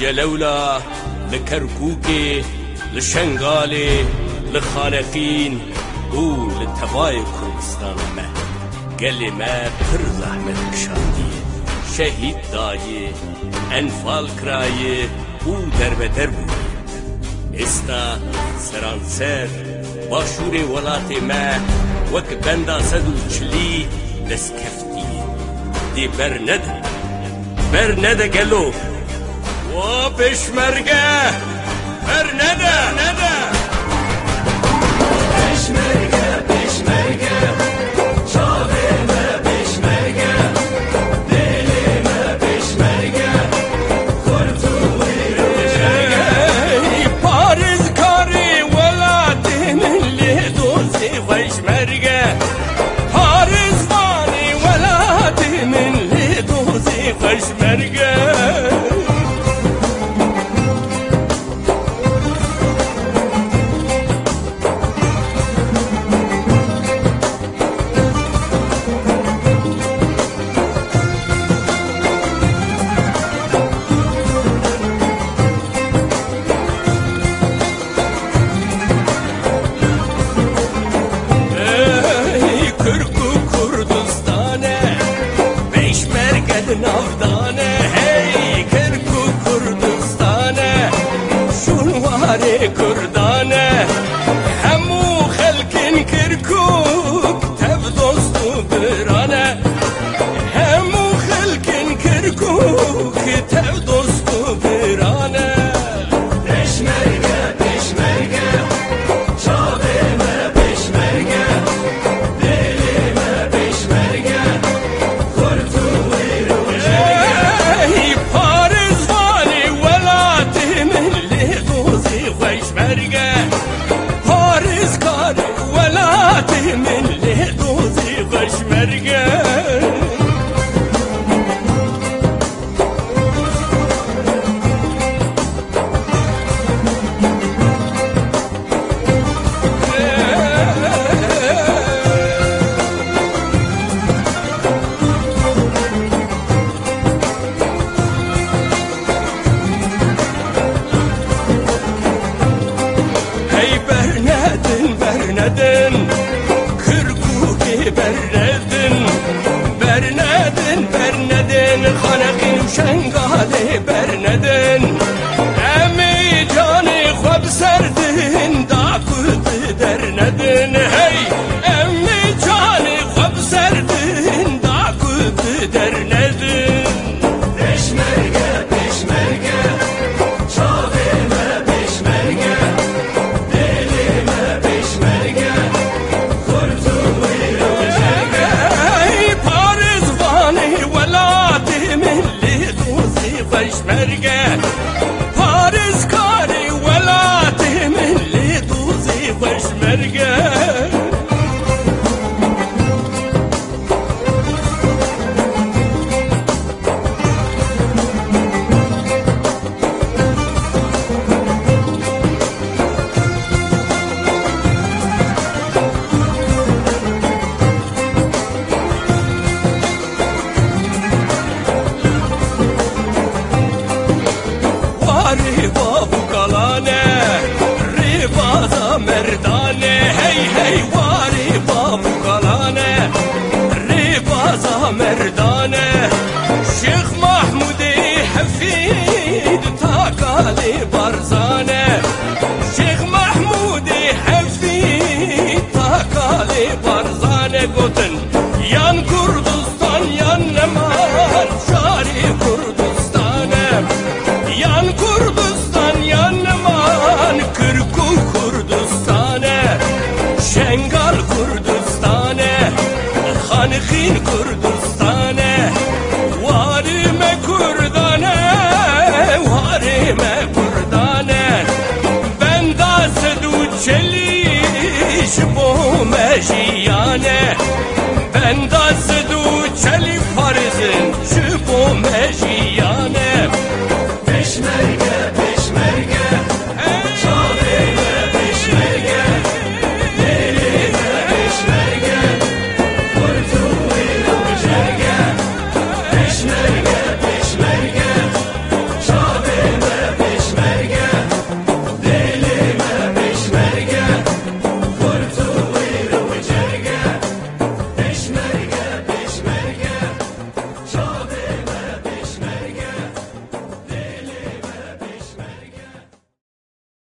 لجلولا لكركوكي لشنغالي لخانقين و لتباي كردستان ما. قال ما پر زحمت کشاندی شهید دایی أنفال کرایی و درب دربو استا سرانسر باشور ولات ما وك بندا سدو چلی لسكفتي دي برند برند O peşmerge ver ne de ne de. Peşmerge. mestane hey Kerku Kurdistane Şunvari Kurdane بردن بردن بردن خانقی نوشنگ محمودي حفيد تاكالي برزان